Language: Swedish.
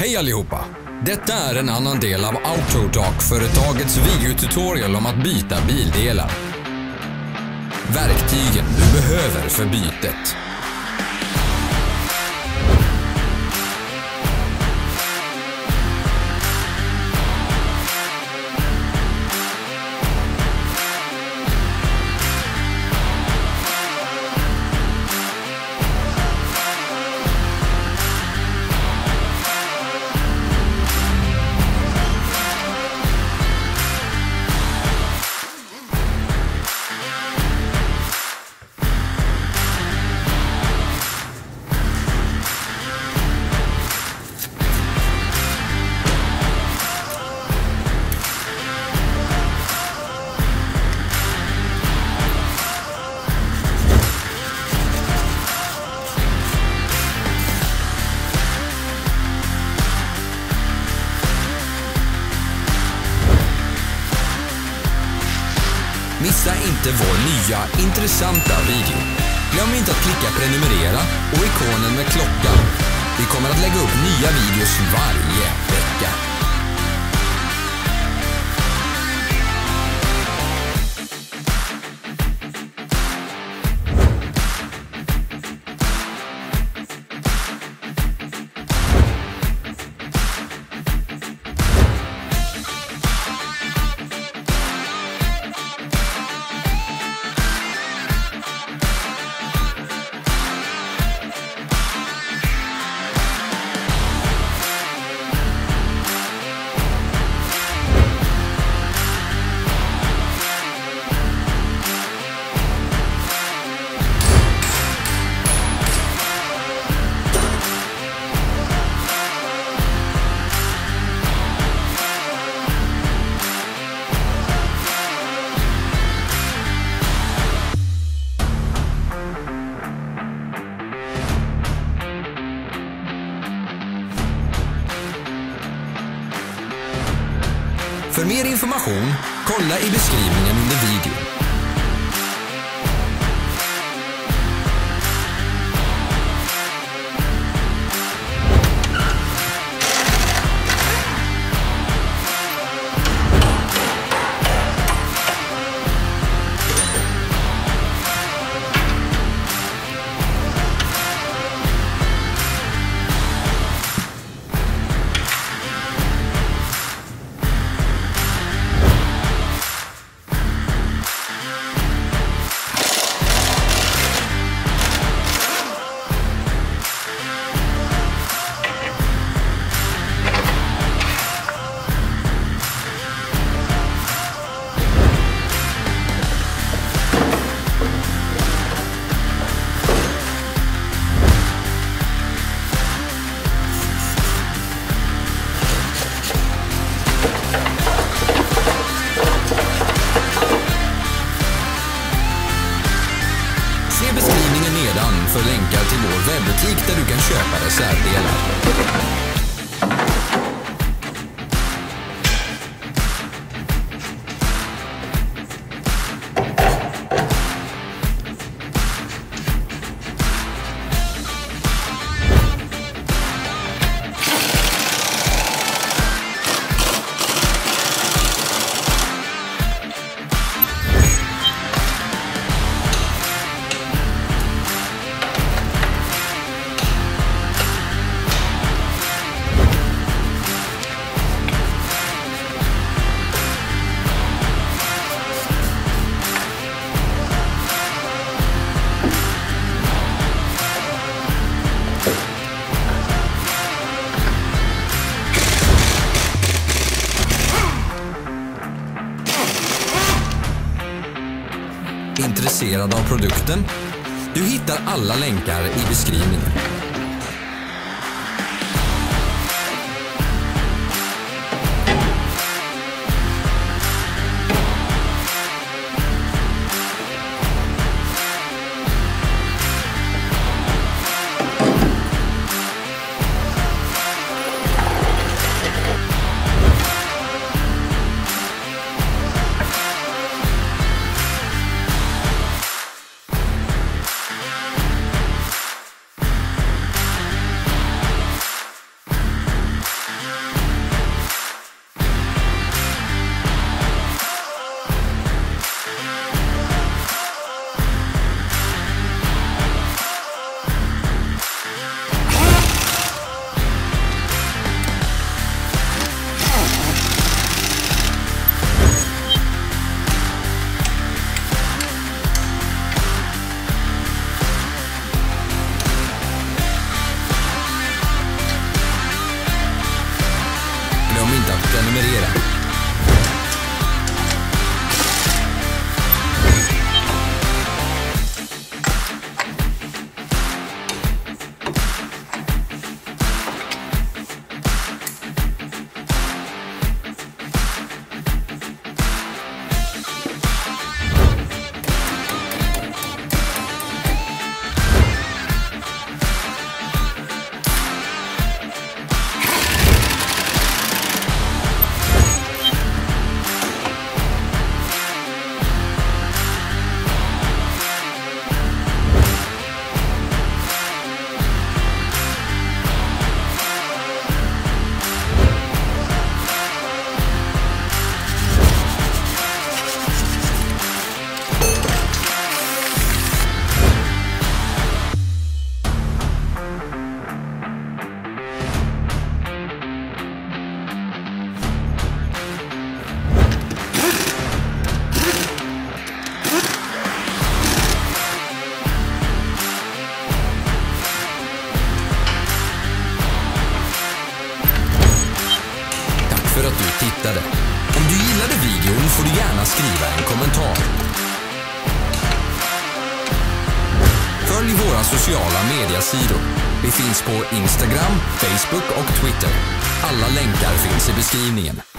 Hej allihopa! Detta är en annan del av Autodoc-företagets videotutorial om att byta bildelar. Verktygen du behöver för bytet. Missa inte vår nya intressanta video. Glöm inte att klicka prenumerera och ikonen med klockan. Vi kommer att lägga upp nya videos varje vecka. För mer information, kolla i beskrivningen webbutik där du kan köpa reservdelar. Intresserad av produkten? Du hittar alla länkar i beskrivningen. Anne Maria. Tittade. Om du gillade videon får du gärna skriva en kommentar. Följ våra sociala mediasidor. Vi finns på Instagram, Facebook och Twitter. Alla länkar finns i beskrivningen.